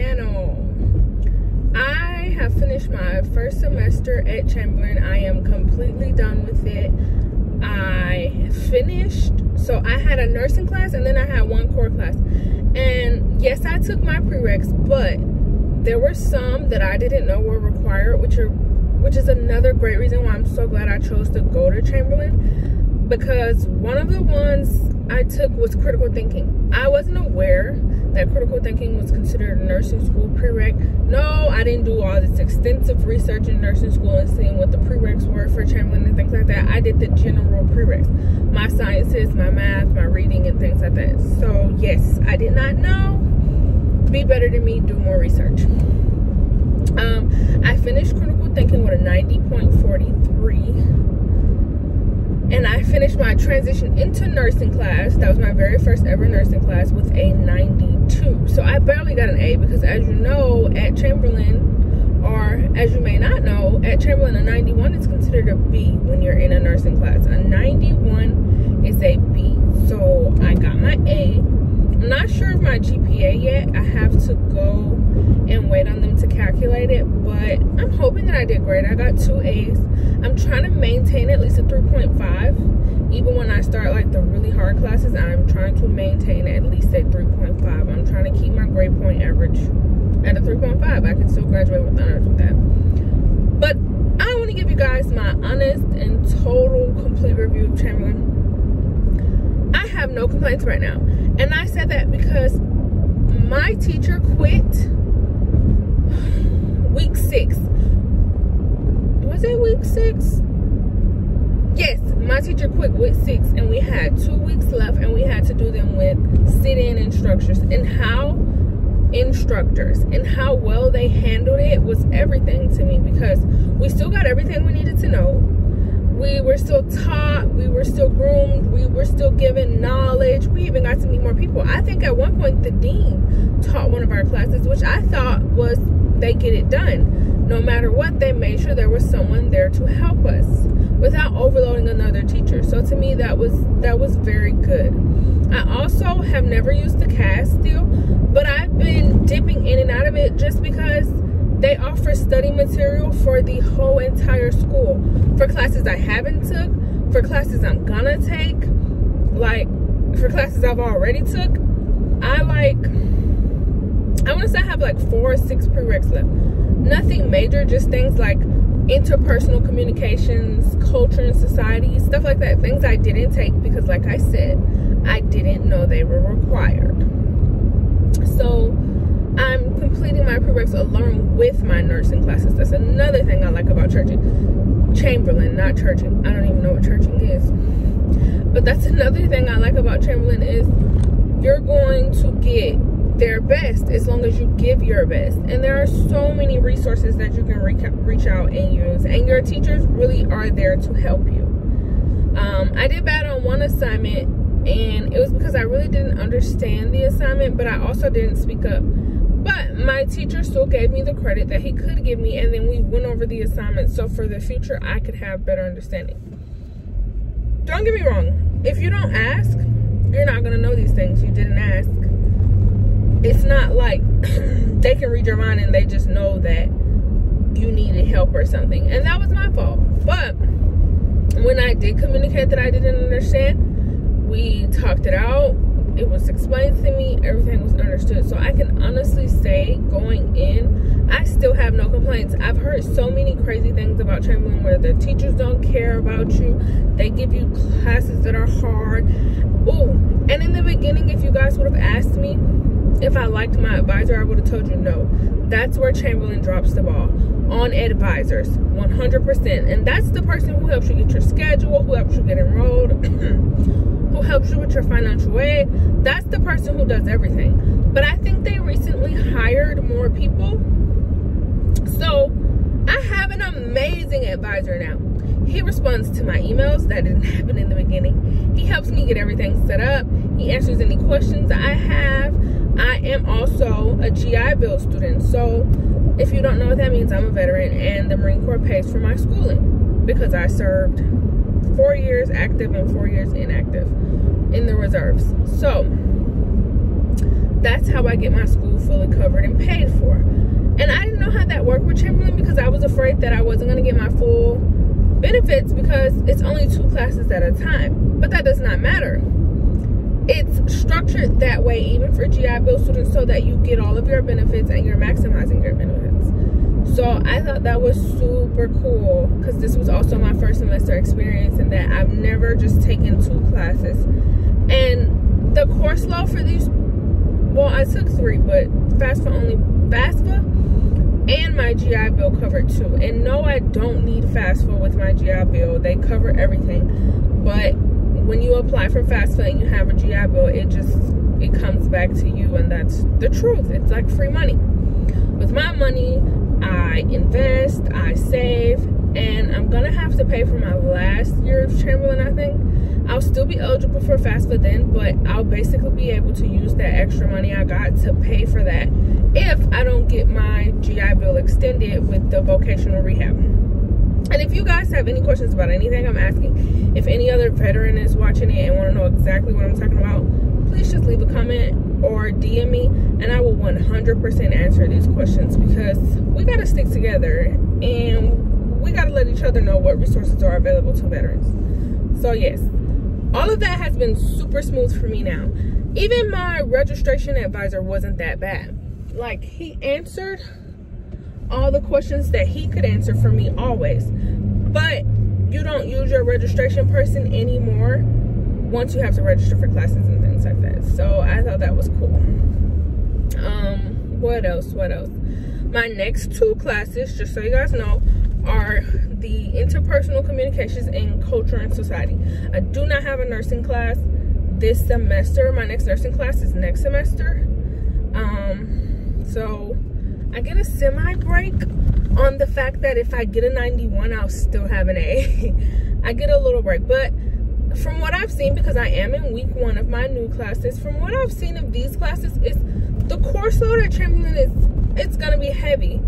channel i have finished my first semester at chamberlain. I am completely done with it. I finished so i had a nursing class and then i had one core class. And yes i took my prereqs but there were some that i didn't know were required which are which is another great reason why i'm so glad i chose to go to chamberlain because one of the ones I took was critical thinking. I wasn't aware that critical thinking was considered a nursing school prereq. No, I didn't do all this extensive research in nursing school and seeing what the prereqs were for Chamberlain and things like that. I did the general prereqs. My sciences, my math, my reading, and things like that. So yes, I did not know. Be better than me, do more research. Um, I finished critical thinking with a 90.43. And I finished my transition into nursing class. That was my very first ever nursing class with a 92. So I barely got an A because as you know, at Chamberlain, or as you may not know, at Chamberlain, a 91 is considered a B when you're in a nursing class. A 91 is a B. So I got my A. I'm not sure of my GPA yet. I have to go and wait on them to calculate it but i'm hoping that i did great. I got two a's. I'm trying to maintain at least a 3.5 even when i start like the really hard classes i'm trying to maintain at least a 3.5 i'm trying to keep my grade point average at a 3.5 i can still graduate with honors with that. But i want to give you guys my honest and total complete review of chamberlain. I have no complaints right now and i said that because my teacher quit week six. Was it week six? Yes, my teacher quit week six and we had two weeks left and we had to do them with sit-in instructors and how instructors and how well they handled it was everything to me because we still got everything we needed to know we were still taught we were still groomed we were still given knowledge we even got to meet more people i think at one point the dean taught one of our classes which i thought was they get it done. No matter what, they made sure there was someone there to help us without overloading another teacher. So to me, that was that was very good. I also have never used the Castile, but I've been dipping in and out of it just because they offer study material for the whole entire school. For classes I haven't took, for classes I'm gonna take, like for classes I've already took, I like I want to say I have like four or six prereqs left. Nothing major, just things like interpersonal communications, culture and society, stuff like that. Things I didn't take because, like I said, I didn't know they were required. So I'm completing my prereqs along with my nursing classes. That's another thing I like about churching. Chamberlain, not churching. I don't even know what churching is. But that's another thing I like about Chamberlain is you're going to get their best as long as you give your best. And there are so many resources that you can reach out and use. And your teachers really are there to help you. Um, I did bad on one assignment and it was because I really didn't understand the assignment, but I also didn't speak up. But my teacher still gave me the credit that he could give me, and then we went over the assignment so for the future I could have better understanding. Don't get me wrong, if you don't ask, you're not gonna know these things. You didn't ask it's not like they can read your mind and they just know that you needed help or something. And that was my fault. But when I did communicate that I didn't understand, we talked it out. It was explained to me. Everything was understood. So I can honestly say, going in, I still have no complaints. I've heard so many crazy things about Chamberlain where the teachers don't care about you. They give you classes that are hard. Oh, and in the beginning, if you guys would have asked me, if I liked my advisor, I would have told you no. That's where Chamberlain drops the ball on advisors 100%. And that's the person who helps you get your schedule, who helps you get enrolled, who helps you with your financial aid. That's the person who does everything. But I think they recently hired more people. So I have an amazing advisor now. He responds to my emails. That didn't happen in the beginning. He helps me get everything set up. He answers any questions I have. I am also a GI Bill student. So if you don't know what that means, I'm a veteran and the Marine Corps pays for my schooling because I served four years active and four years inactive in the reserves. So that's how I get my school fully covered and paid for. And I didn't know how that worked with Chamberlain because I was afraid that I wasn't going to get my full benefits because it's only two classes at a time. But that does not matter. It's structured that way even for GI Bill students so that you get all of your benefits and you're maximizing your benefits. So I thought that was super cool because this was also my first semester experience and that I've never just taken two classes. And the course load for these, well, I took three, but FAFSA only, FAFSA and my GI Bill covered two. And no, I don't need FAFSA with my GI Bill. They cover everything. But when you apply for FAFSA and you have a GI Bill, it just, it comes back to you and that's the truth. It's like free money. With my money, invest, I save, and I'm gonna have to pay for my last year of Chamberlain, I think. I'll still be eligible for FAFSA then, but I'll basically be able to use that extra money I got to pay for that if I don't get my GI Bill extended with the vocational rehab. And if you guys have any questions about anything I'm asking, if any other veteran is watching it and want to know exactly what I'm talking about, please just leave a comment or DM me and I will 100% answer these questions because we got to stick together and we got to let each other know what resources are available to veterans. So yes, all of that has been super smooth for me now. Even my registration advisor wasn't that bad. Like he answered all the questions that he could answer for me always. But you don't use your registration person anymore once you have to register for classes and things like that. So I thought that was cool. Um, what else? What else? My next two classes, just so you guys know, are the interpersonal communications and culture and society. I do not have a nursing class this semester. My next nursing class is next semester. Um, so I get a semi break on the fact that if I get a 91, I'll still have an A. I get a little break, but from what I've seen, because I am in week one of my new classes, from what I've seen of these classes, is the course load at Chamberlain is it's gonna be heavy.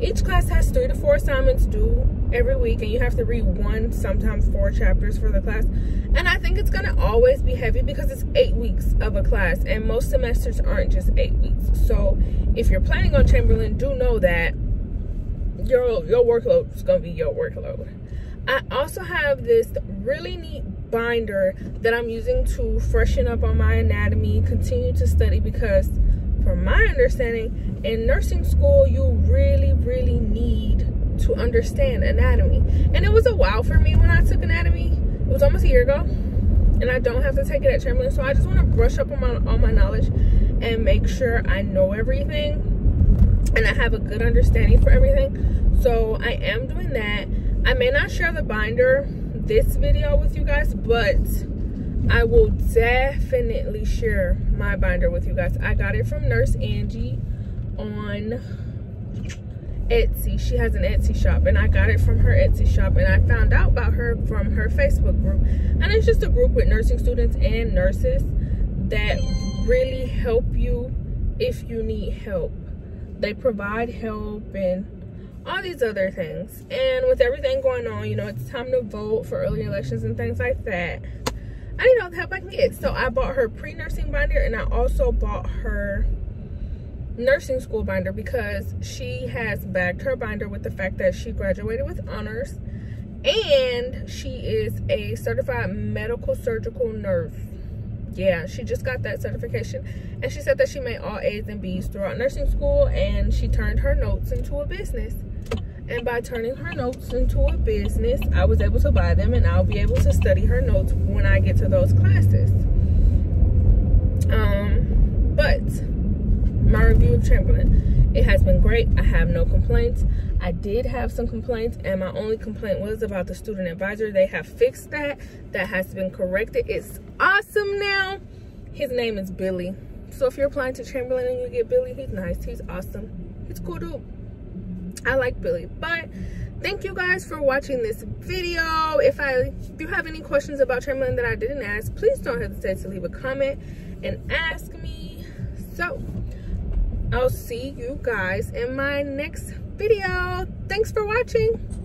Each class has three to four assignments due every week, and you have to read one, sometimes four chapters for the class. And I think it's gonna always be heavy because it's eight weeks of a class, and most semesters aren't just eight weeks. So if you're planning on Chamberlain, do know that your your workload is gonna be your workload. I also have this really neat binder that I'm using to freshen up on my anatomy, continue to study because from my understanding, in nursing school, you really, really need to understand anatomy. And it was a while for me when I took anatomy. It was almost a year ago. And I don't have to take it at Chamberlain. So I just want to brush up on my, on my knowledge and make sure I know everything and I have a good understanding for everything. So I am doing that. I may not share the binder this video with you guys, but I will definitely share my binder with you guys. I got it from Nurse Angie on Etsy. She has an Etsy shop and I got it from her Etsy shop and I found out about her from her Facebook group. And it's just a group with nursing students and nurses that really help you if you need help. They provide help and all these other things. And with everything going on, you know, it's time to vote for early elections and things like that. I need all the help I can get. So I bought her pre-nursing binder and I also bought her nursing school binder because she has bagged her binder with the fact that she graduated with honors and she is a certified medical surgical nurse yeah she just got that certification. And she said that she made all a's and b's throughout nursing school and she turned her notes into a business. And by turning her notes into a business i was able to buy them and i'll be able to study her notes when i get to those classes. Um but my review of Chamberlain. It has been great. I have no complaints. I did have some complaints and my only complaint was about the student advisor. They have fixed that. That has been corrected. It's awesome now. His name is Billy. So if you're applying to Chamberlain and you get Billy, he's nice. He's awesome. He's cool dude. I like Billy. But thank you guys for watching this video. If I if you have any questions about Chamberlain that I didn't ask, please don't hesitate to leave a comment and ask me. So I'll see you guys in my next video. Thanks for watching.